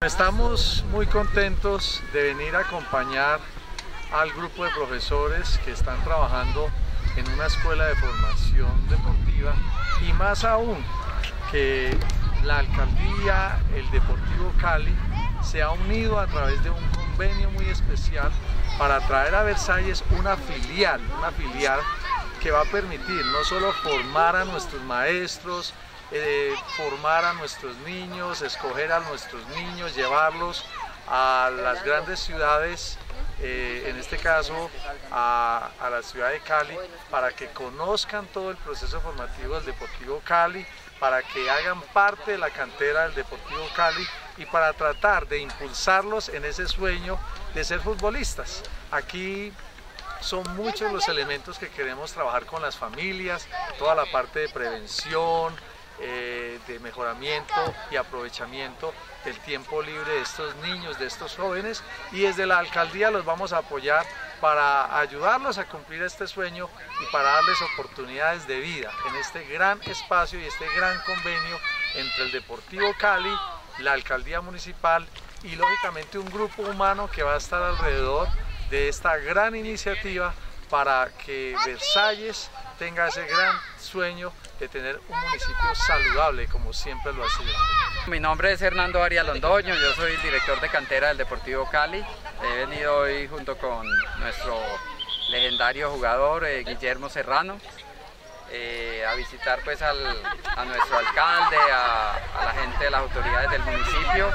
Estamos muy contentos de venir a acompañar al grupo de profesores que están trabajando en una escuela de formación deportiva y más aún que la alcaldía, el Deportivo Cali, se ha unido a través de un convenio muy especial para traer a Versalles una filial, una filial que va a permitir no solo formar a nuestros maestros, eh, formar a nuestros niños, escoger a nuestros niños, llevarlos a las grandes ciudades, eh, en este caso a, a, la ciudad de Cali, para que conozcan todo el proceso formativo del Deportivo Cali, para que hagan parte de la cantera del Deportivo Cali y para tratar de impulsarlos en ese sueño de ser futbolistas. Aquí son muchos los elementos que queremos trabajar con las familias, toda la parte de prevención, eh, de mejoramiento y aprovechamiento del tiempo libre de estos niños, de estos jóvenes y desde la alcaldía los vamos a apoyar para ayudarlos a cumplir este sueño y para darles oportunidades de vida en este gran espacio y este gran convenio entre el Deportivo Cali, la alcaldía municipal y lógicamente un grupo humano que va a estar alrededor de esta gran iniciativa para que Versalles tenga ese gran sueño de tener un municipio saludable como siempre lo ha sido. Mi nombre es Hernando Arias Londoño, yo soy director de cantera del Deportivo Cali. He venido hoy junto con nuestro legendario jugador eh, Guillermo Serrano eh, a visitar pues al, a nuestro alcalde, a, la gente de las autoridades del municipio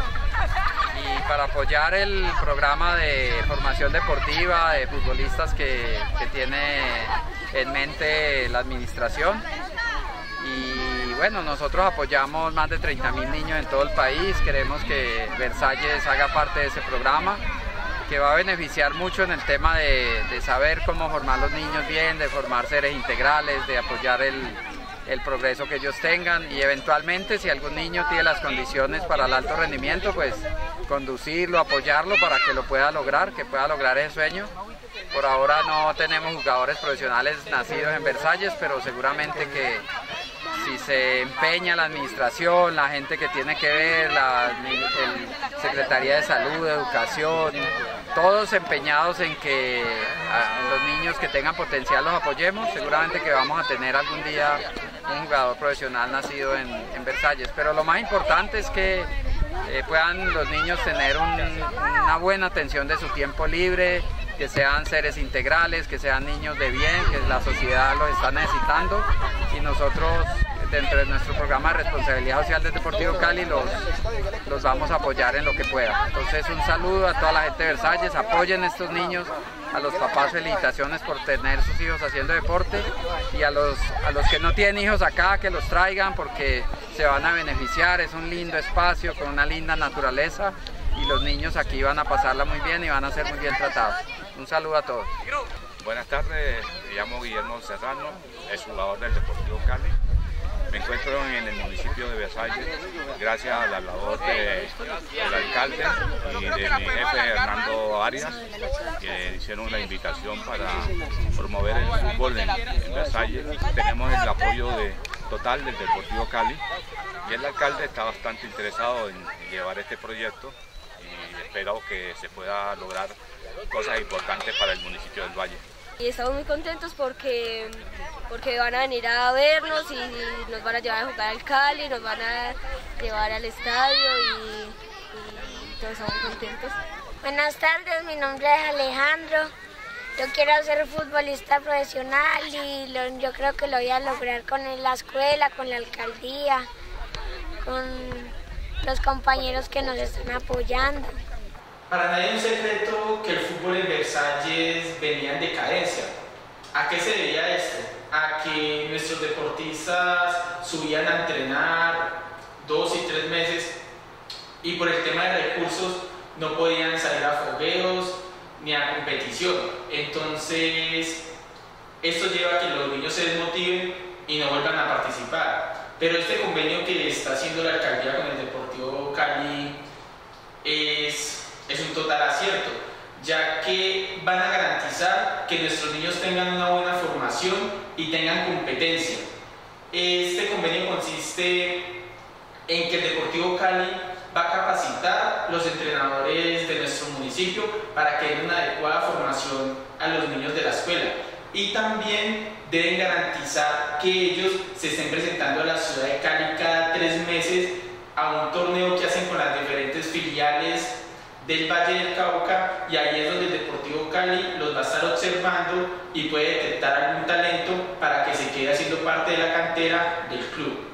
y para apoyar el programa de formación deportiva de futbolistas que tiene en mente la administración y bueno, nosotros apoyamos más de 30 mil niños en todo el país, queremos que Versalles haga parte de ese programa que va a beneficiar mucho en el tema de, saber cómo formar los niños bien, de formar seres integrales, de apoyar el, progreso que ellos tengan y eventualmente si algún niño tiene las condiciones para el alto rendimiento, pues conducirlo, apoyarlo para que lo pueda lograr, que pueda lograr ese sueño. Por ahora no tenemos jugadores profesionales nacidos en Versalles, pero seguramente que se empeña la administración, la gente que tiene que ver, la Secretaría de Salud, Educación, todos empeñados en que los niños que tengan potencial los apoyemos, seguramente que vamos a tener algún día un jugador profesional nacido en, Versalles, pero lo más importante es que eh, puedan los niños tener un, una buena atención de su tiempo libre, que sean seres integrales, que sean niños de bien, que la sociedad los está necesitando. Y nosotros dentro de nuestro programa de responsabilidad social del Deportivo Cali los, los vamos a apoyar en lo que pueda. Entonces un saludo a toda la gente de Versalles, apoyen a estos niños, a los papás felicitaciones por tener sus hijos haciendo deporte y a los, a los que no tienen hijos acá que los traigan porque se van a beneficiar, es un lindo espacio con una linda naturaleza y los niños aquí van a pasarla muy bien y van a ser muy bien tratados. Un saludo a todos. Buenas tardes, me llamo Guillermo Serrano, es jugador del Deportivo Cali. Me encuentro en el municipio de Versalles gracias a la labor de, del alcalde y de mi jefe Hernando Arias, que hicieron la invitación para promover el fútbol en, en Versalles. Tenemos el apoyo total del Deportivo Cali y el alcalde está bastante interesado en llevar este proyecto y espero que se pueda lograr cosas importantes para el municipio del Valle. Y estamos muy contentos porque, porque van a venir a vernos y nos van a llevar a jugar al Cali, nos van a llevar al estadio y, y todos estamos contentos. Buenas tardes, mi nombre es Alejandro. Yo quiero ser futbolista profesional y lo, yo creo que lo voy a lograr con la escuela, con la alcaldía, con los compañeros que nos están apoyando. Para nadie es un secreto Versalles venía en decadencia. ¿A qué se debía esto? A que nuestros deportistas subían a entrenar dos y tres meses y por el tema de recursos no podían salir a fogueos ni a competición. Entonces, esto lleva a que los niños se desmotiven y no vuelvan a participar. Pero este convenio que está haciendo la alcaldía con el Deportivo Cali es es un total acierto, ya que van a garantizar que nuestros niños tengan una buena formación y tengan competencia. Este convenio consiste en que el Deportivo Cali va a capacitar los entrenadores de nuestro municipio para que den una adecuada formación a los niños de la escuela. Y también deben garantizar que ellos se estén presentando a la ciudad de Cali cada tres meses a un torneo que hacen con las diferentes filiales del Valle del Cauca y ahí es donde el Deportivo Cali los va a estar observando y puede detectar algún talento para que se quede haciendo parte de la cantera del club.